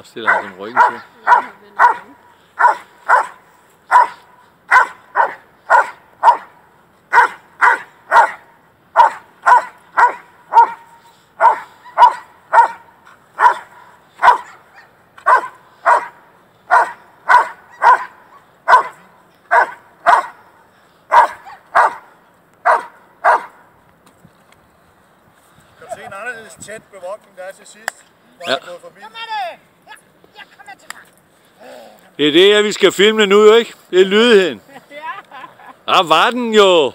Og stiller han som ryggen til. Kan du se en anderledes tæt bevogtning, der er til sidst? Ja. Det er det, vi skal filme nu, ikke? Det er lydigheden. Ja, var den jo.